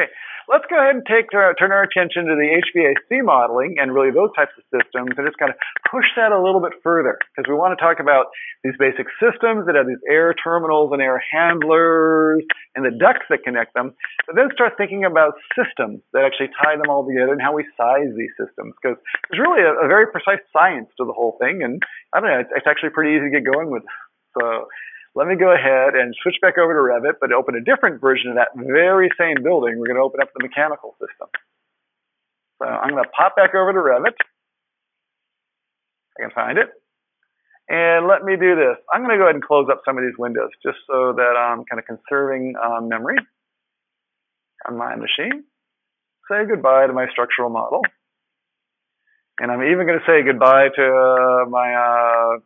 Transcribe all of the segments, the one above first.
Okay, let's go ahead and take uh, turn our attention to the HVAC modeling and really those types of systems and just kind of push that a little bit further because we want to talk about these basic systems that have these air terminals and air handlers and the ducts that connect them, but then start thinking about systems that actually tie them all together and how we size these systems because there's really a, a very precise science to the whole thing and I don't know, it's, it's actually pretty easy to get going with. So let me go ahead and switch back over to Revit, but open a different version of that very same building. We're going to open up the mechanical system. So I'm going to pop back over to Revit. I can find it. And let me do this. I'm going to go ahead and close up some of these windows just so that I'm kind of conserving um, memory on my machine. Say goodbye to my structural model. And I'm even going to say goodbye to uh, my uh,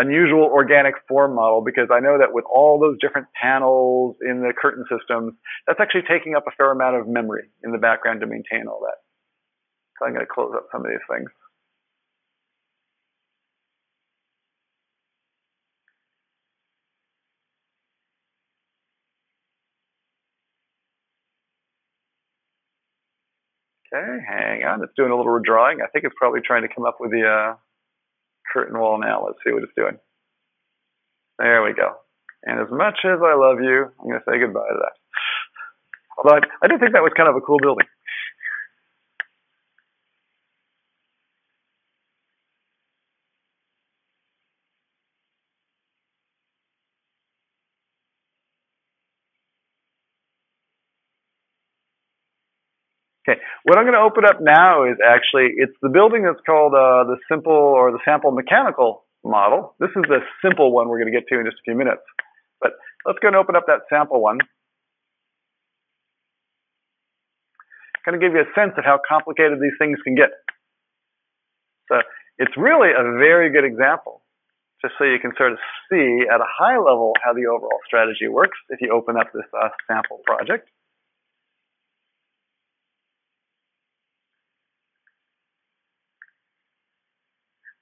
unusual organic form model because I know that with all those different panels in the curtain systems, that's actually taking up a fair amount of memory in the background to maintain all that. So I'm going to close up some of these things. Okay, hang on. It's doing a little redrawing. I think it's probably trying to come up with the uh, curtain wall now. Let's see what it's doing. There we go. And as much as I love you, I'm going to say goodbye to that. Although I, I did think that was kind of a cool building. Okay, what I'm going to open up now is actually, it's the building that's called uh, the simple or the sample mechanical model. This is the simple one we're going to get to in just a few minutes. But let's go and open up that sample one. Kind of give you a sense of how complicated these things can get. So it's really a very good example, just so you can sort of see at a high level how the overall strategy works if you open up this uh, sample project. Okay,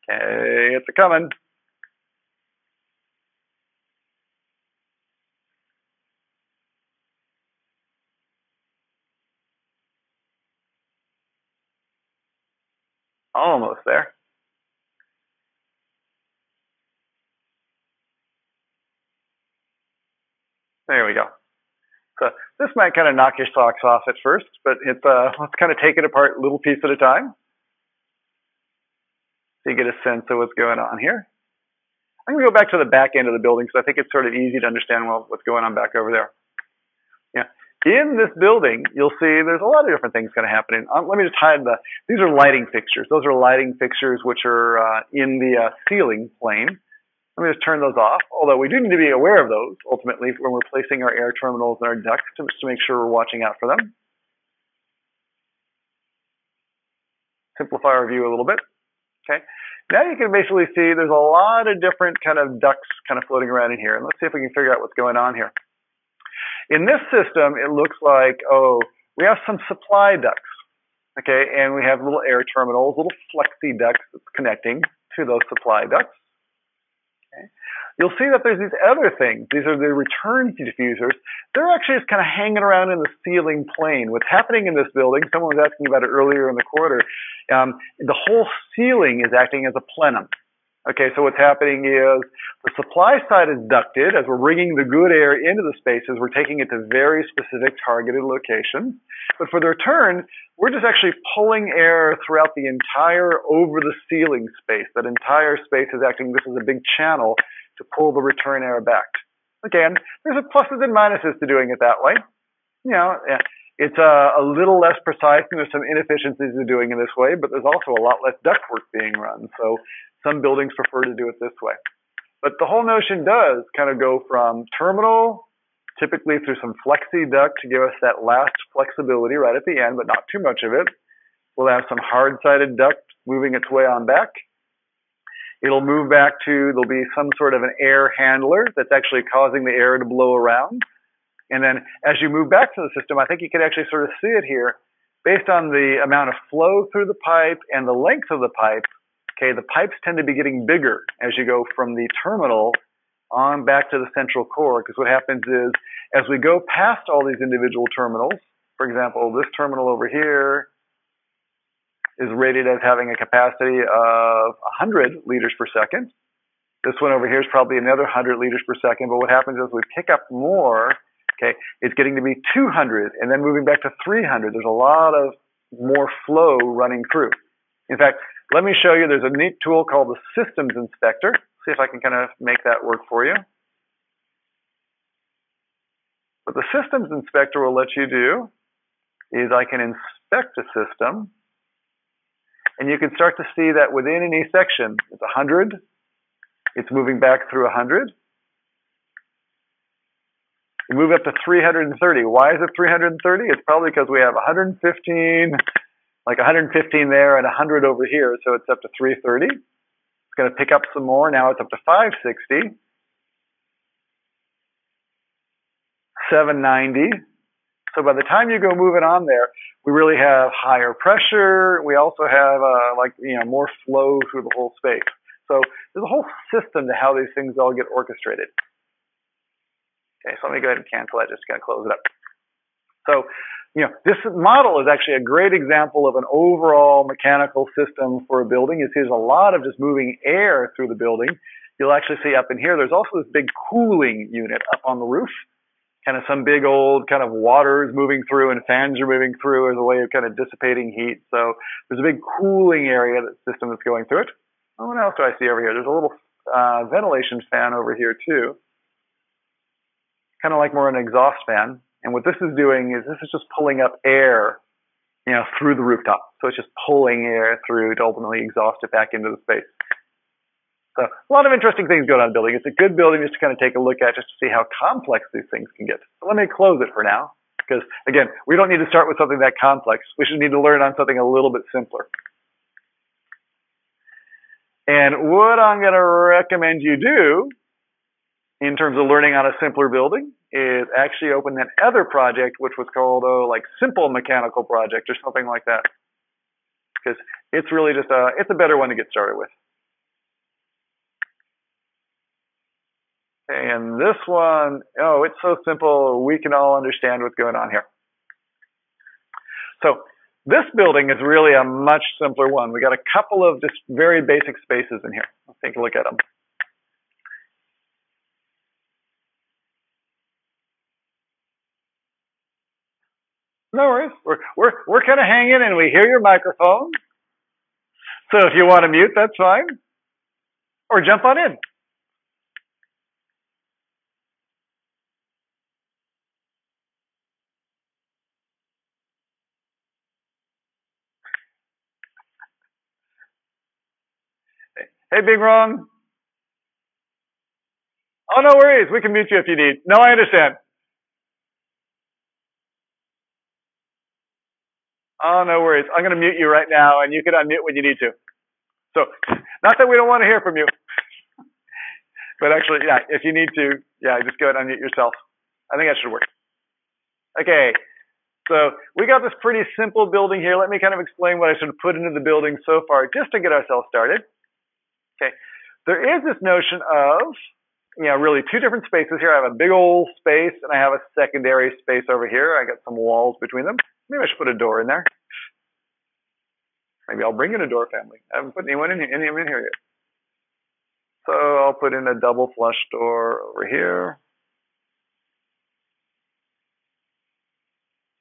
it's a coming. Almost there. There we go. So this might kind of knock your socks off at first, but it's uh, let's kind of take it apart little piece at a time so you get a sense of what's going on here. I'm going to go back to the back end of the building because I think it's sort of easy to understand well, what's going on back over there. Yeah. In this building, you'll see there's a lot of different things kind of happening. Um, let me just hide the, these are lighting fixtures. Those are lighting fixtures which are uh, in the uh, ceiling plane. Let me just turn those off, although we do need to be aware of those ultimately when we're placing our air terminals and our ducts to, to make sure we're watching out for them. Simplify our view a little bit. Okay. Now you can basically see there's a lot of different kind of ducts kind of floating around in here. And let's see if we can figure out what's going on here. In this system, it looks like, oh, we have some supply ducts. Okay, and we have little air terminals, little flexi ducts that's connecting to those supply ducts. You'll see that there's these other things. These are the return diffusers. They're actually just kind of hanging around in the ceiling plane. What's happening in this building, someone was asking about it earlier in the quarter, um, the whole ceiling is acting as a plenum. Okay, so what's happening is the supply side is ducted. As we're bringing the good air into the spaces, we're taking it to very specific targeted locations. But for the return, we're just actually pulling air throughout the entire over the ceiling space. That entire space is acting this is a big channel to pull the return air back. Again, there's a pluses and minuses to doing it that way. You know, it's a, a little less precise and there's some inefficiencies to doing it this way, but there's also a lot less ductwork being run. So some buildings prefer to do it this way. But the whole notion does kind of go from terminal, typically through some flexi duct to give us that last flexibility right at the end, but not too much of it. We'll have some hard-sided duct moving its way on back. It'll move back to, there'll be some sort of an air handler that's actually causing the air to blow around. And then as you move back to the system, I think you can actually sort of see it here based on the amount of flow through the pipe and the length of the pipe. Okay, the pipes tend to be getting bigger as you go from the terminal on back to the central core because what happens is as we go past all these individual terminals, For example, this terminal over here is rated as having a capacity of 100 liters per second. This one over here is probably another 100 liters per second, but what happens is we pick up more, okay, it's getting to be 200 and then moving back to 300. There's a lot of more flow running through. In fact, let me show you, there's a neat tool called the Systems Inspector. See if I can kind of make that work for you. What the Systems Inspector will let you do is I can inspect a system and you can start to see that within any section, it's 100, it's moving back through 100. We move up to 330. Why is it 330? It's probably because we have 115, like 115 there and 100 over here, so it's up to 330. It's going to pick up some more. Now it's up to 560. 790. So by the time you go moving on there, we really have higher pressure. We also have uh, like you know more flow through the whole space. So there's a whole system to how these things all get orchestrated. Okay, so let me go ahead and cancel that. Just gonna close it up. So you know this model is actually a great example of an overall mechanical system for a building. You see, there's a lot of just moving air through the building. You'll actually see up in here, there's also this big cooling unit up on the roof kind of some big old kind of waters moving through and fans are moving through as a way of kind of dissipating heat. So there's a big cooling area that system that's going through it. Oh, what else do I see over here? There's a little uh, ventilation fan over here too. Kind of like more an exhaust fan. And what this is doing is this is just pulling up air, you know, through the rooftop. So it's just pulling air through to ultimately exhaust it back into the space. So a lot of interesting things going on in building. It's a good building just to kind of take a look at just to see how complex these things can get. So let me close it for now. Because again, we don't need to start with something that complex. We should need to learn on something a little bit simpler. And what I'm going to recommend you do in terms of learning on a simpler building is actually open that other project, which was called, oh, like simple mechanical project or something like that. Because it's really just a, it's a better one to get started with. And this one, oh, it's so simple. We can all understand what's going on here. So this building is really a much simpler one. We got a couple of just very basic spaces in here. Let's take a look at them. No worries. We're, we're, we're kind of hanging and we hear your microphone. So if you want to mute, that's fine. Or jump on in. Hey, Big Wrong. Oh, no worries. We can mute you if you need. No, I understand. Oh, no worries. I'm going to mute you right now, and you can unmute when you need to. So, not that we don't want to hear from you, but actually, yeah, if you need to, yeah, just go ahead and unmute yourself. I think that should work. Okay, so we got this pretty simple building here. Let me kind of explain what I should put into the building so far, just to get ourselves started. Okay. There is this notion of, you know, really two different spaces here. I have a big old space and I have a secondary space over here. I got some walls between them. Maybe I should put a door in there. Maybe I'll bring in a door family. I haven't put anyone in here, anyone in here yet. So I'll put in a double flush door over here.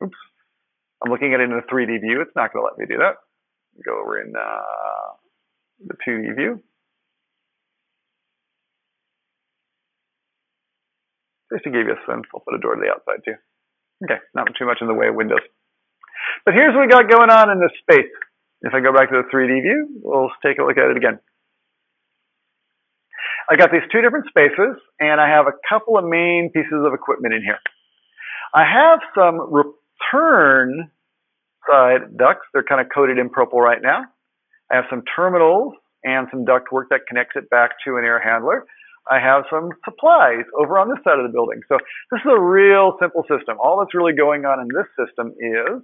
Oops. I'm looking at it in a 3D view. It's not going to let me do that. Go over in uh, the 2D view. Just to give you a sense, I'll put a door to the outside too. Okay, not too much in the way of windows. But here's what we got going on in this space. If I go back to the 3D view, we'll take a look at it again. I got these two different spaces, and I have a couple of main pieces of equipment in here. I have some return side ducts. They're kind of coated in purple right now. I have some terminals and some ductwork that connects it back to an air handler. I have some supplies over on this side of the building. So this is a real simple system. All that's really going on in this system is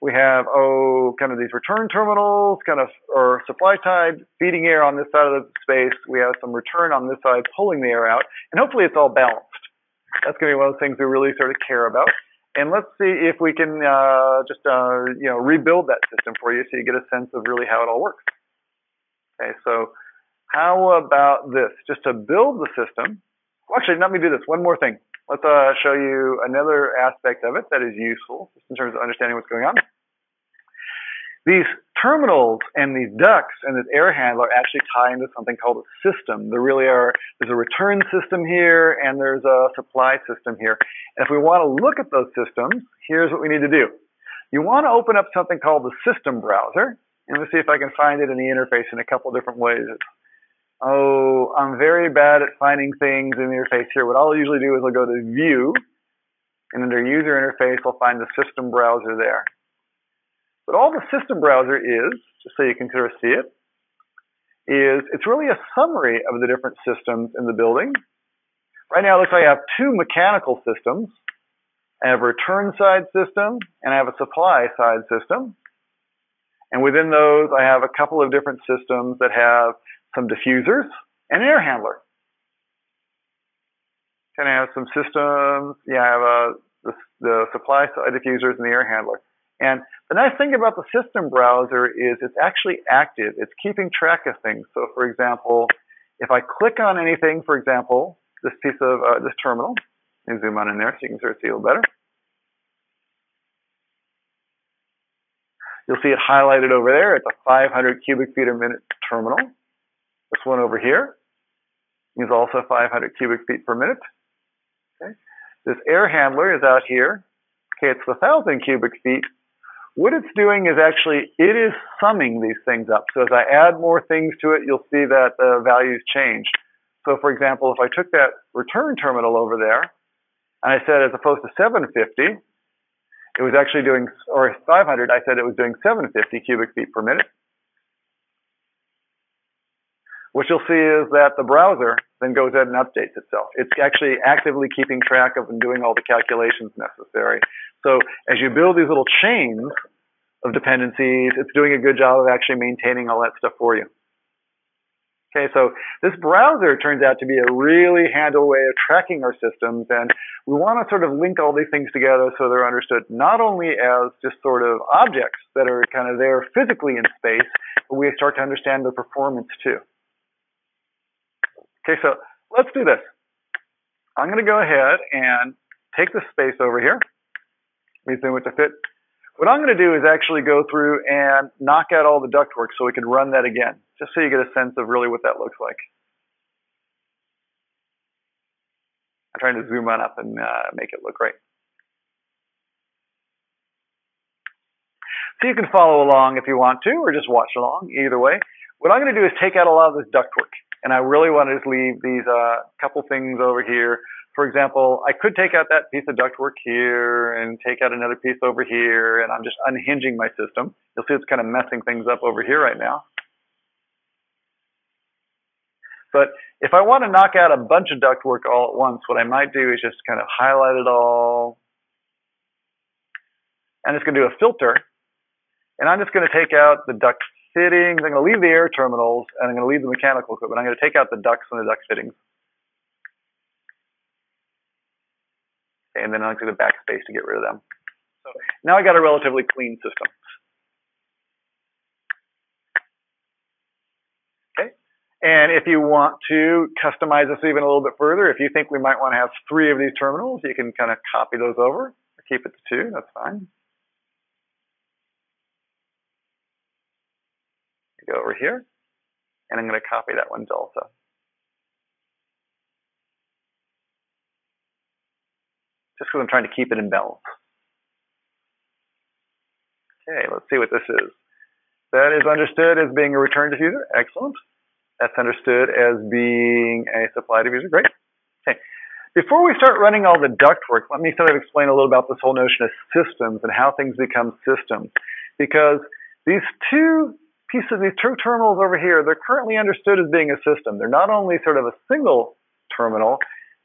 we have, oh, kind of these return terminals, kind of, or supply side feeding air on this side of the space. We have some return on this side pulling the air out, and hopefully it's all balanced. That's going to be one of the things we really sort of care about. And let's see if we can uh, just uh, you know rebuild that system for you so you get a sense of really how it all works. Okay, so how about this? Just to build the system, well, actually, let me do this. One more thing. Let's uh, show you another aspect of it that is useful just in terms of understanding what's going on. These terminals and these ducts and this air handler actually tie into something called a system. There really are, there's a return system here and there's a supply system here. And if we want to look at those systems, here's what we need to do. You want to open up something called the system browser. And let's see if I can find it in the interface in a couple different ways. Oh, I'm very bad at finding things in the interface here. What I'll usually do is I'll go to View, and under User Interface, I'll find the System Browser there. But all the system browser is, just so you can sort of see it, is it's really a summary of the different systems in the building. Right now, it looks like I have two mechanical systems. I have a return side system and I have a supply side system. And within those, I have a couple of different systems that have some diffusers and an air handler. Can I have some systems? Yeah, I have a, the, the supply side diffusers and the air handler. And the nice thing about the system browser is it's actually active. It's keeping track of things. So for example, if I click on anything, for example, this piece of uh, this terminal, let me zoom on in there so you can sort of see a little better. You'll see it highlighted over there. It's a 500 cubic feet a minute terminal. This one over here is also 500 cubic feet per minute. Okay. This air handler is out here. Okay, it's 1,000 cubic feet what it's doing is actually, it is summing these things up. So as I add more things to it, you'll see that the values change. So for example, if I took that return terminal over there, and I said as opposed to 750, it was actually doing, or 500, I said it was doing 750 cubic feet per minute. What you'll see is that the browser then goes ahead and updates itself. It's actually actively keeping track of and doing all the calculations necessary. So as you build these little chains of dependencies, it's doing a good job of actually maintaining all that stuff for you. Okay, so this browser turns out to be a really handle way of tracking our systems, and we want to sort of link all these things together so they're understood not only as just sort of objects that are kind of there physically in space, but we start to understand their performance too. Okay, so let's do this. I'm going to go ahead and take the space over here. Let me zoom it to fit. What I'm going to do is actually go through and knock out all the ductwork so we can run that again, just so you get a sense of really what that looks like. I'm trying to zoom on up and uh, make it look right. So you can follow along if you want to, or just watch along, either way. What I'm going to do is take out a lot of this ductwork. And I really want to just leave these uh, couple things over here. For example, I could take out that piece of ductwork here and take out another piece over here, and I'm just unhinging my system. You'll see it's kind of messing things up over here right now. But if I want to knock out a bunch of ductwork all at once, what I might do is just kind of highlight it all. I'm just going to do a filter, and I'm just going to take out the duct fittings. I'm going to leave the air terminals and I'm going to leave the mechanical equipment. I'm going to take out the ducts and the duct fittings. And then I'll do the backspace to get rid of them. So now I got a relatively clean system. Okay. And if you want to customize this even a little bit further, if you think we might want to have three of these terminals, you can kind of copy those over. Or keep it to two, that's fine. Go over here, and I'm going to copy that one also. Just because I'm trying to keep it in balance. Okay, let's see what this is. That is understood as being a return diffuser. Excellent. That's understood as being a supply diffuser. Great. Okay. Before we start running all the ductwork, let me sort of explain a little about this whole notion of systems and how things become systems. Because these two piece of these two terminals over here, they're currently understood as being a system. They're not only sort of a single terminal,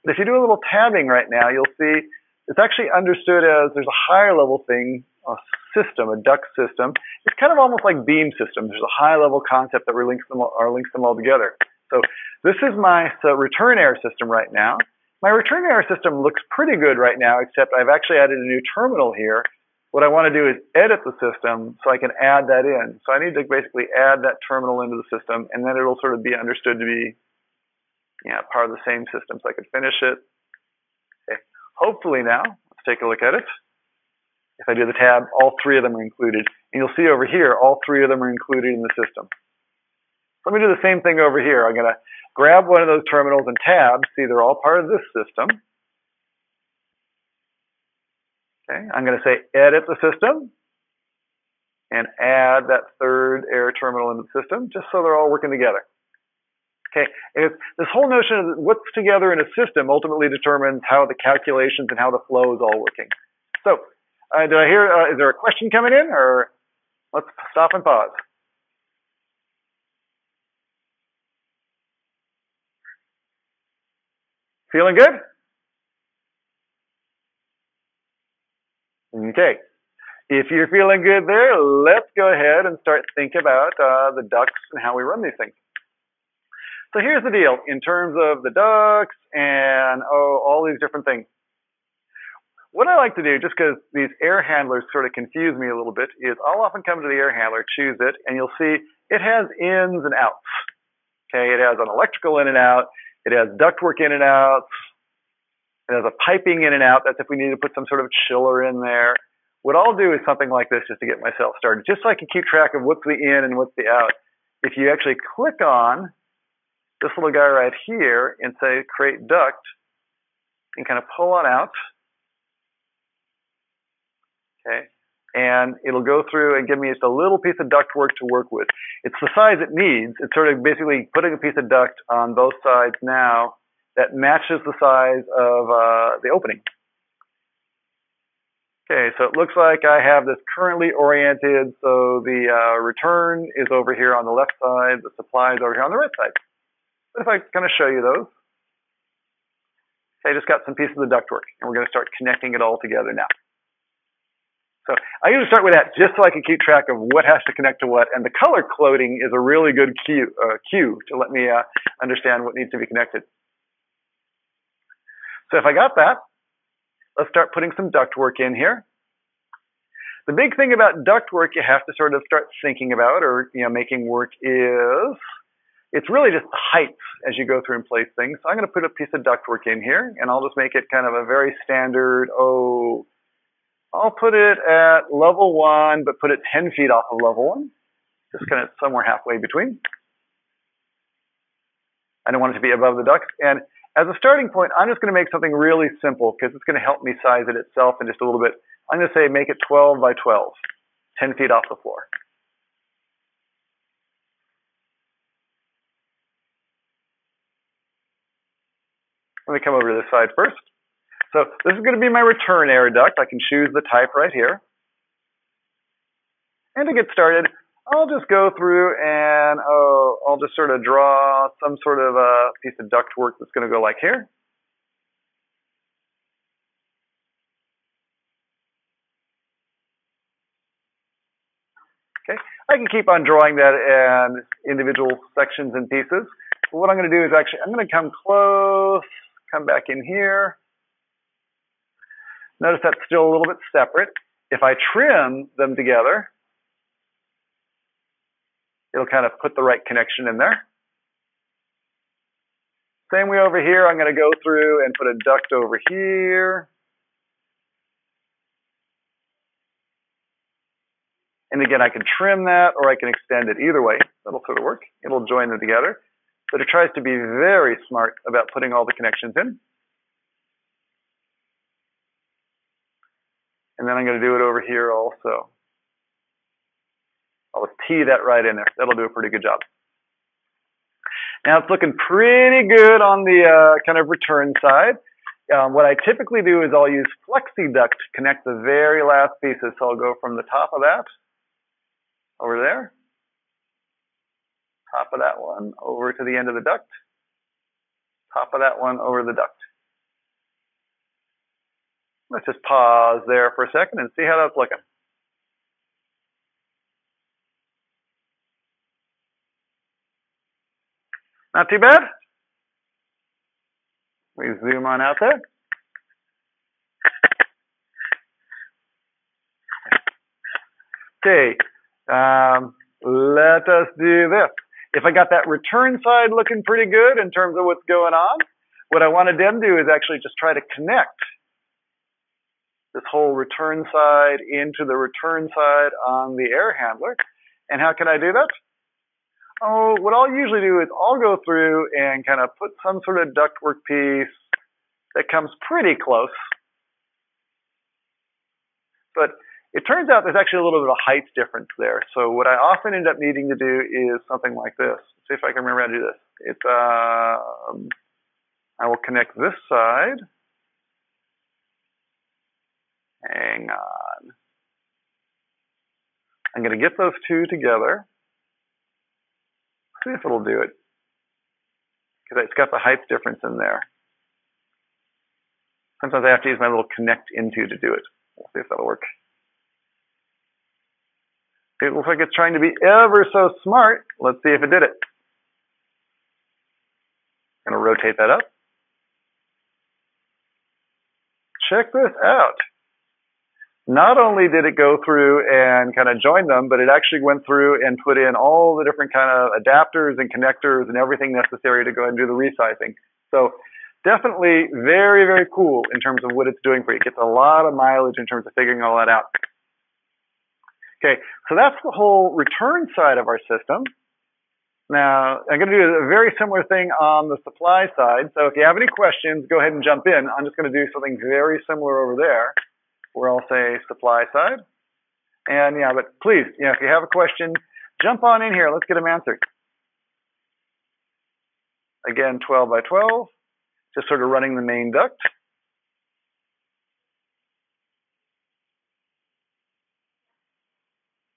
but if you do a little tabbing right now, you'll see it's actually understood as there's a higher level thing, a system, a duct system. It's kind of almost like beam systems. There's a high level concept that links them, all, or links them all together. So this is my so return air system right now. my return error system looks pretty good right now, except I've actually added a new terminal here. What I want to do is edit the system so I can add that in. So I need to basically add that terminal into the system, and then it'll sort of be understood to be yeah, part of the same system. So I could finish it. Okay. Hopefully now, let's take a look at it. If I do the tab, all three of them are included. And you'll see over here, all three of them are included in the system. Let me do the same thing over here. I'm going to grab one of those terminals and tab. See, they're all part of this system. Okay, I'm going to say edit the system and add that third error terminal in the system just so they're all working together. Okay, this whole notion of what's together in a system ultimately determines how the calculations and how the flow is all working. So, uh, did I hear, uh, is there a question coming in or let's stop and pause? Feeling good? Okay. If you're feeling good there, let's go ahead and start thinking about uh, the ducts and how we run these things. So here's the deal in terms of the ducts and oh, all these different things. What I like to do, just because these air handlers sort of confuse me a little bit, is I'll often come to the air handler, choose it, and you'll see it has ins and outs. Okay, it has an electrical in and out, it has ductwork in and out. Has a piping in and out. That's if we need to put some sort of chiller in there. What I'll do is something like this just to get myself started, just so I can keep track of what's the in and what's the out. If you actually click on this little guy right here and say create duct and kind of pull on out, okay, and it'll go through and give me just a little piece of duct work to work with. It's the size it needs. It's sort of basically putting a piece of duct on both sides now that matches the size of uh, the opening. Okay, so it looks like I have this currently oriented, so the uh, return is over here on the left side, the supply is over here on the right side. But if I kind of show you those, okay, I just got some pieces of ductwork, and we're going to start connecting it all together now. So I usually start with that just so I can keep track of what has to connect to what. And the color coding is a really good cue, uh, cue to let me uh, understand what needs to be connected. So if I got that, let's start putting some ductwork in here. The big thing about ductwork you have to sort of start thinking about or you know making work is it's really just the heights as you go through and place things. So I'm going to put a piece of ductwork in here and I'll just make it kind of a very standard, oh, I'll put it at level one, but put it 10 feet off of level one, just kind of somewhere halfway between. I don't want it to be above the ducts. And as a starting point, I'm just going to make something really simple because it's going to help me size it itself in just a little bit. I'm going to say make it 12 by 12, 10 feet off the floor. Let me come over to this side first. So this is going to be my return air duct. I can choose the type right here. And to get started, I'll just go through and oh, I'll just sort of draw some sort of a piece of ductwork that's going to go like here. Okay, I can keep on drawing that in individual sections and pieces. But what I'm going to do is actually, I'm going to come close, come back in here, Notice that's still a little bit separate. If I trim them together, it'll kind of put the right connection in there. Same way over here, I'm going to go through and put a duct over here. And again, I can trim that or I can extend it. Either way, that'll sort of work. It'll join them together. But it tries to be very smart about putting all the connections in. And then I'm going to do it over here also. I'll just tee that right in there. That'll do a pretty good job. Now it's looking pretty good on the uh, kind of return side. Um, what I typically do is I'll use FlexiDuct to connect the very last pieces. So I'll go from the top of that over there, top of that one over to the end of the duct, top of that one over the duct. Let's just pause there for a second and see how that's looking. Not too bad? We zoom on out there. Okay, um, let us do this. If I got that return side looking pretty good in terms of what's going on, what I want to then do is actually just try to connect this whole return side into the return side on the air handler. And how can I do that? Oh, what I'll usually do is I'll go through and kind of put some sort of ductwork piece that comes pretty close. But it turns out there's actually a little bit of height difference there. So what I often end up needing to do is something like this. Let's see if I can remember how to do this. It's, uh, I will connect this side. Hang on. I'm going to get those two together. See if it'll do it. Because it's got the height difference in there. Sometimes I have to use my little connect into to do it. We'll see if that'll work. It looks like it's trying to be ever so smart. Let's see if it did it. I'm going to rotate that up. Check this out. Not only did it go through and kind of join them, but it actually went through and put in all the different kind of adapters and connectors and everything necessary to go ahead and do the resizing. So definitely very, very cool in terms of what it's doing for you. It gets a lot of mileage in terms of figuring all that out. Okay, so that's the whole return side of our system. Now, I'm going to do a very similar thing on the supply side. So if you have any questions, go ahead and jump in. I'm just going to do something very similar over there, where I'll say supply side. And yeah, but please, you know, if you have a question, jump on in here. Let's get them answered. Again, 12 by 12, just sort of running the main duct.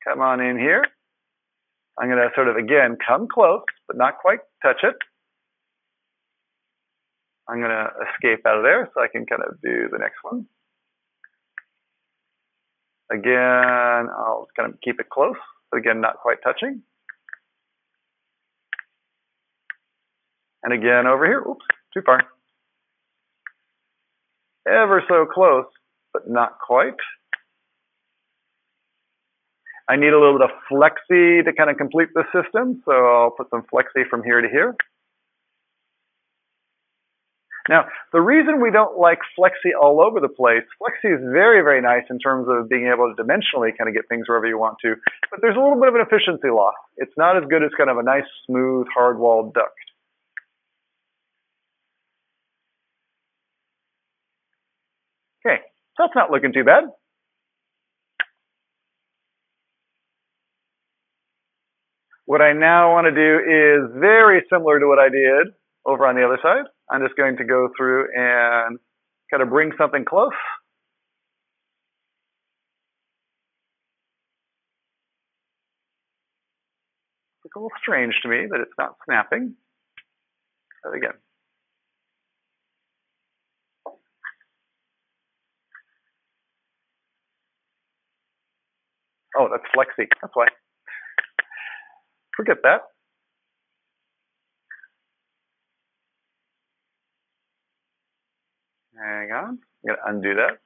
Come on in here. I'm going to sort of, again, come close, but not quite touch it. I'm going to escape out of there so I can kind of do the next one. Again, I'll kind of keep it close, but again, not quite touching. And again, over here, oops, too far. Ever so close, but not quite. I need a little bit of flexi to kind of complete the system, so I'll put some flexi from here to here. Now, the reason we don't like flexi all over the place, flexi is very, very nice in terms of being able to dimensionally kind of get things wherever you want to, but there's a little bit of an efficiency loss. It's not as good as kind of a nice, smooth, hard-walled duct. Okay, so that's not looking too bad. What I now want to do is very similar to what I did over on the other side. I'm just going to go through and kind of bring something close. It's a little strange to me that it's not snapping. Try again. Oh, that's flexi. That's why. Forget that. Hang on. I'm going to undo that.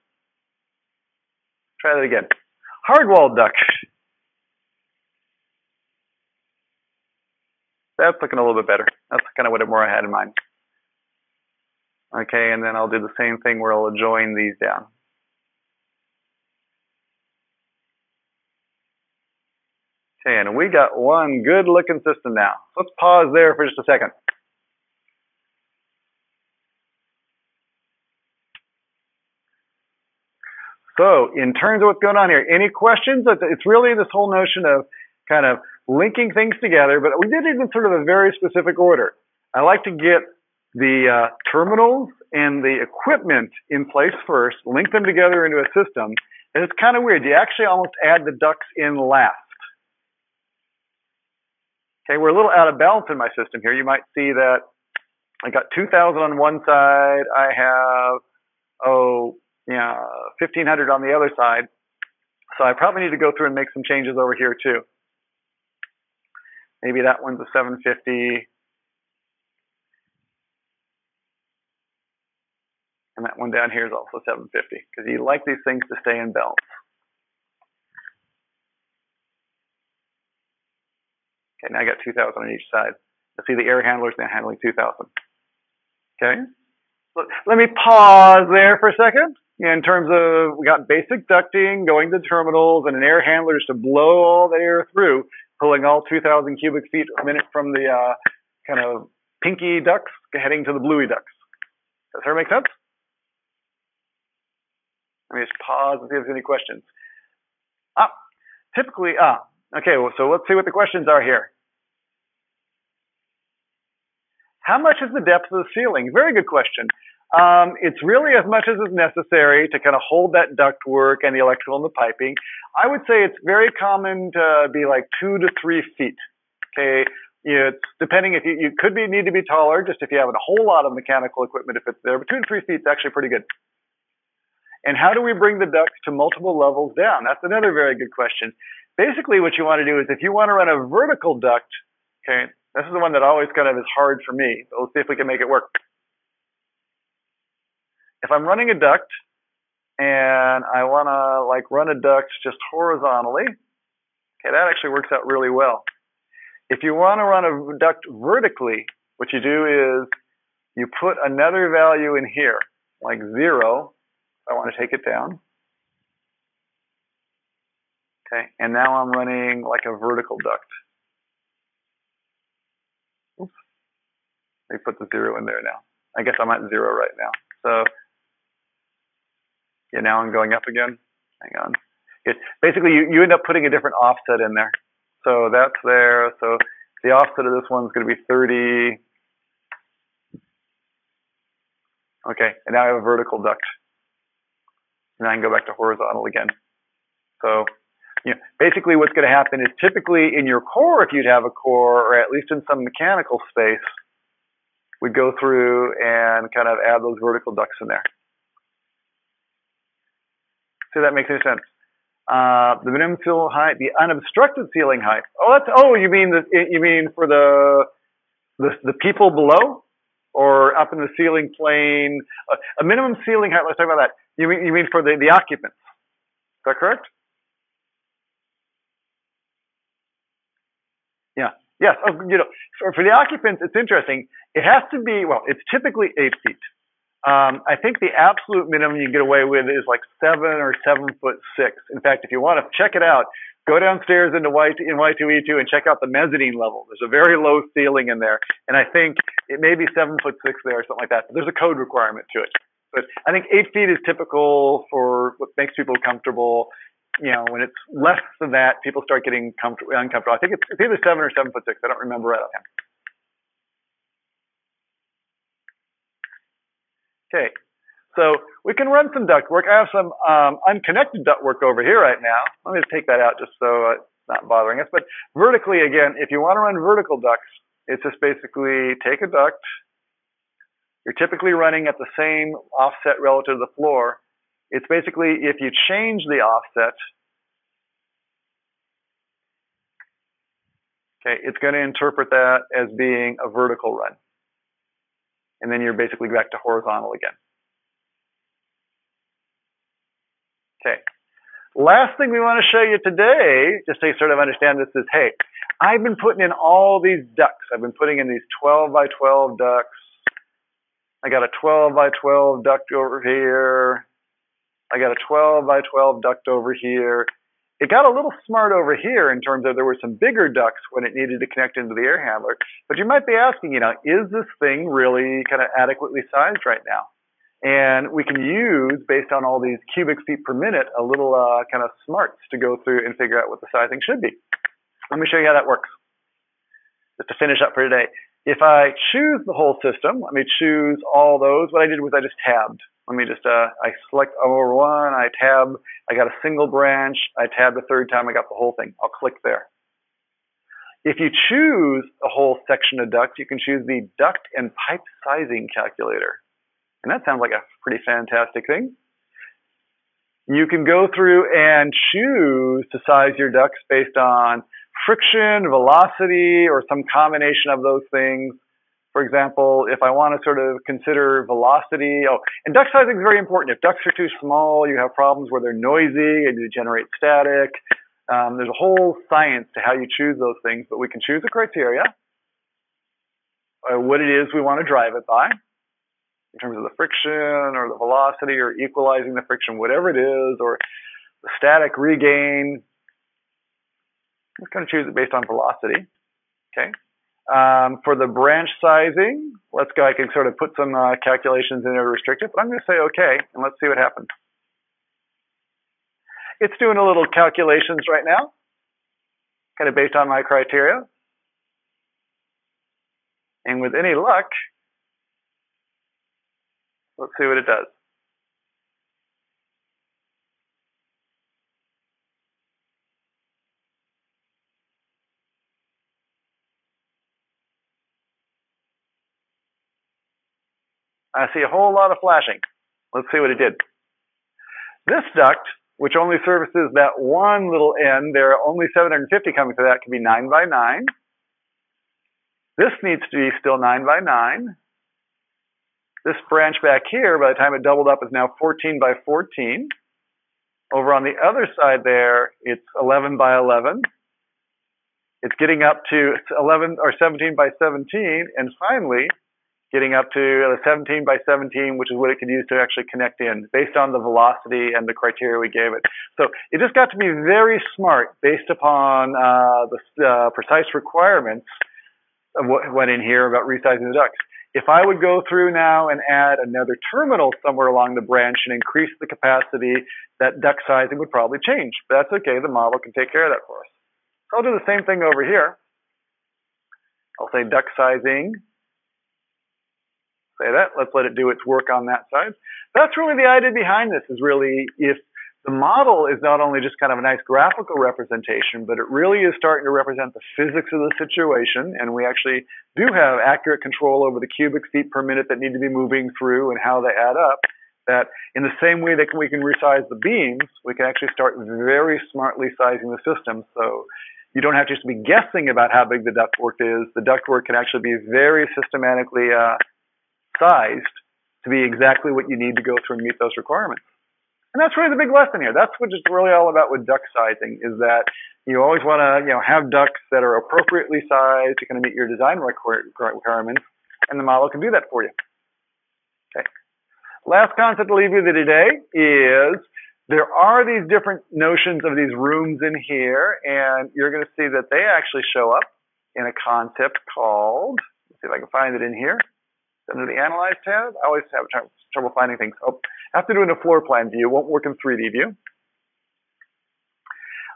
Try that again. Hard-walled duct. That's looking a little bit better. That's kind of what it more I had in mind. Okay, and then I'll do the same thing where I'll join these down. Okay, and we got one good looking system now. Let's pause there for just a second. So in terms of what's going on here, any questions? It's really this whole notion of kind of linking things together, but we did it in sort of a very specific order. I like to get the uh, terminals and the equipment in place first, link them together into a system, and it's kind of weird. You actually almost add the ducks in last. Okay, we're a little out of balance in my system here. You might see that I got 2,000 on one side. I have, oh, yeah, 1,500 on the other side. So I probably need to go through and make some changes over here too. Maybe that one's a 750. And that one down here is also 750 because you like these things to stay in balance. Okay, now I got 2,000 on each side. Let's see the air handlers now handling 2,000. Okay, let me pause there for a second. In terms of, we got basic ducting going to terminals and an air handler just to blow all the air through, pulling all 2,000 cubic feet a minute from the uh, kind of pinky ducts heading to the bluey ducts. Does that make sense? Let me just pause and see if there's any questions. Ah, typically, ah, okay, well, so let's see what the questions are here. How much is the depth of the ceiling? Very good question. Um, it's really as much as is necessary to kind of hold that duct work and the electrical and the piping. I would say it's very common to be like two to three feet. Okay, it's depending if you, you could be need to be taller, just if you have a whole lot of mechanical equipment if it's there, but two to three feet is actually pretty good. And how do we bring the ducts to multiple levels down? That's another very good question. Basically, what you want to do is if you want to run a vertical duct, okay, this is the one that always kind of is hard for me. But let's see if we can make it work. If I'm running a duct and I want to like run a duct just horizontally, okay, that actually works out really well. If you want to run a duct vertically, what you do is you put another value in here, like zero. I want to take it down. Okay, and now I'm running like a vertical duct. Oops. Let me put the zero in there now. I guess I'm at zero right now. So yeah, now I'm going up again. Hang on. It, basically, you, you end up putting a different offset in there. So that's there. So the offset of this one's going to be 30. Okay, and now I have a vertical duct. And I can go back to horizontal again. So, you know, basically what's going to happen is typically in your core, if you'd have a core, or at least in some mechanical space, we'd go through and kind of add those vertical ducts in there. So that makes any sense. Uh, the minimum ceiling height, the unobstructed ceiling height. Oh, that's oh, you mean the you mean for the the, the people below, or up in the ceiling plane? Uh, a minimum ceiling height. Let's talk about that. You mean you mean for the the occupants? Is that correct? Yeah. Yes. Oh, you know, for, for the occupants, it's interesting. It has to be well. It's typically eight feet. Um, I think the absolute minimum you can get away with is like seven or seven foot six. In fact, if you want to check it out, go downstairs into Y in Y2E2 and check out the mezzanine level. There's a very low ceiling in there, and I think it may be seven foot six there or something like that. But there's a code requirement to it. But I think eight feet is typical for what makes people comfortable. You know, when it's less than that, people start getting comfortable, uncomfortable. I think it's, it's either seven or seven foot six. I don't remember right offhand. Okay, so we can run some duct work. I have some um, unconnected duct work over here right now. Let me just take that out just so it's not bothering us. But vertically, again, if you want to run vertical ducts, it's just basically take a duct. You're typically running at the same offset relative to the floor. It's basically if you change the offset, okay, it's going to interpret that as being a vertical run and then you're basically back to horizontal again. Okay. Last thing we want to show you today, just so you sort of understand this, is hey, I've been putting in all these ducts. I've been putting in these 12 by 12 ducts. I got a 12 by 12 duct over here. I got a 12 by 12 duct over here. It got a little smart over here in terms of there were some bigger ducts when it needed to connect into the air handler. But you might be asking, you know, is this thing really kind of adequately sized right now? And we can use, based on all these cubic feet per minute, a little uh, kind of smarts to go through and figure out what the sizing should be. Let me show you how that works. Just to finish up for today. If I choose the whole system, let me choose all those. What I did was I just tabbed. Let me just, uh, I select over one, I tab, I got a single branch, I tab the third time, I got the whole thing. I'll click there. If you choose a whole section of duct, you can choose the duct and pipe sizing calculator. And that sounds like a pretty fantastic thing. You can go through and choose to size your ducts based on friction, velocity, or some combination of those things. For example, if I want to sort of consider velocity, oh, and duct sizing is very important. If ducts are too small, you have problems where they're noisy and you generate static. Um, there's a whole science to how you choose those things, but we can choose a criteria, uh, what it is we want to drive it by, in terms of the friction or the velocity or equalizing the friction, whatever it is, or the static regain. Let's kind of choose it based on velocity. Okay. Um, for the branch sizing, let's go, I can sort of put some uh, calculations in there to restrict it, but I'm going to say okay, and let's see what happens. It's doing a little calculations right now, kind of based on my criteria. And with any luck, let's see what it does. I see a whole lot of flashing. Let's see what it did. This duct, which only services that one little end, there are only 750 coming to that, can be 9 by 9. This needs to be still 9 by 9. This branch back here, by the time it doubled up, is now 14 by 14. Over on the other side there, it's 11 by 11. It's getting up to 11 or 17 by 17. And finally, getting up to the 17 by 17, which is what it could use to actually connect in based on the velocity and the criteria we gave it. So it just got to be very smart based upon uh, the uh, precise requirements of what went in here about resizing the ducts. If I would go through now and add another terminal somewhere along the branch and increase the capacity, that duct sizing would probably change. But that's okay, the model can take care of that for us. So I'll do the same thing over here. I'll say duct sizing say that. Let's let it do its work on that side. That's really the idea behind this is really if the model is not only just kind of a nice graphical representation, but it really is starting to represent the physics of the situation. And we actually do have accurate control over the cubic feet per minute that need to be moving through and how they add up. That in the same way that we can resize the beams, we can actually start very smartly sizing the system. So you don't have to just be guessing about how big the ductwork is. The ductwork can actually be very systematically uh, sized to be exactly what you need to go through and meet those requirements. And that's really the big lesson here. That's what it's really all about with duct sizing is that you always want to, you know, have ducts that are appropriately sized to kind of meet your design requirements, and the model can do that for you. Okay. Last concept to leave you with today is there are these different notions of these rooms in here, and you're going to see that they actually show up in a concept called, let's see if I can find it in here under the Analyze tab. I always have trouble finding things. Oh, I have to do in a floor plan view. It won't work in 3D view.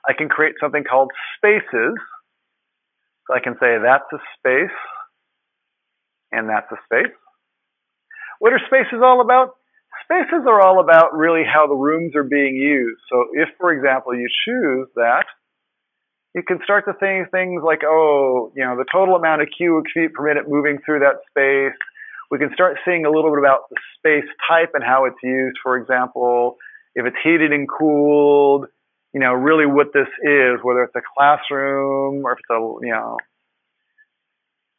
I can create something called spaces. So I can say that's a space and that's a space. What are spaces all about? Spaces are all about really how the rooms are being used. So if, for example, you choose that, you can start to think things like, oh, you know, the total amount of cubic feet per minute moving through that space, we can start seeing a little bit about the space type and how it's used. For example, if it's heated and cooled, you know, really what this is, whether it's a classroom or if it's a, you know,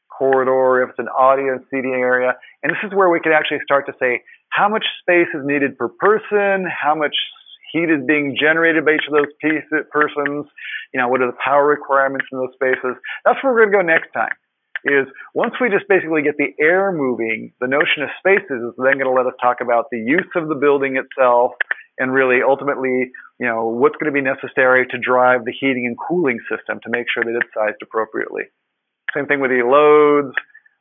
corridor, if it's an audience seating area. And this is where we can actually start to say how much space is needed per person, how much heat is being generated by each of those pieces, persons, you know, what are the power requirements in those spaces. That's where we're going to go next time is once we just basically get the air moving, the notion of spaces is then going to let us talk about the use of the building itself and really ultimately, you know, what's going to be necessary to drive the heating and cooling system to make sure that it's sized appropriately. Same thing with the loads.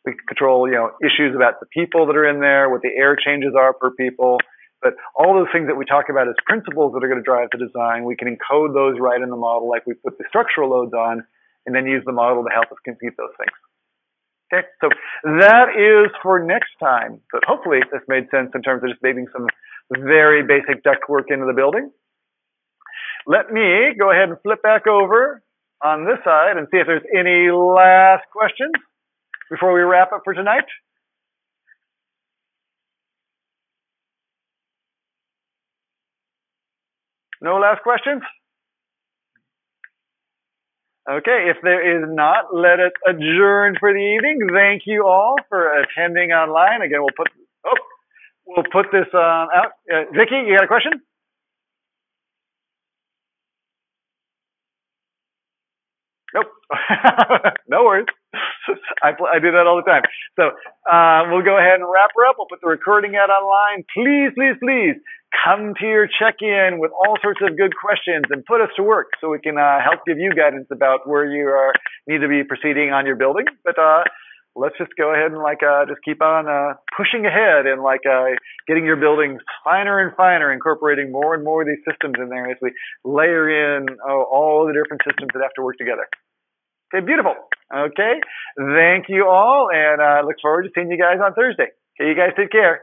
We control, you know, issues about the people that are in there, what the air changes are per people. But all those things that we talk about as principles that are going to drive the design, we can encode those right in the model like we put the structural loads on and then use the model to help us compute those things. Okay, so that is for next time. But hopefully this made sense in terms of just making some very basic ductwork into the building. Let me go ahead and flip back over on this side and see if there's any last questions before we wrap up for tonight. No last questions? Okay, if there is not, let us adjourn for the evening. Thank you all for attending online. Again, we'll put oh, we'll put this out. Uh, Vicky, you got a question? Nope. no worries. I, I do that all the time. So uh, we'll go ahead and wrap her up. We'll put the recording out online. Please, please, please come to your check-in with all sorts of good questions and put us to work so we can uh, help give you guidance about where you are, need to be proceeding on your building. But uh, let's just go ahead and like uh, just keep on uh, pushing ahead and like uh, getting your buildings finer and finer, incorporating more and more of these systems in there as we layer in oh, all the different systems that have to work together. Okay, beautiful. Okay, thank you all, and uh, look forward to seeing you guys on Thursday. Okay, you guys take care.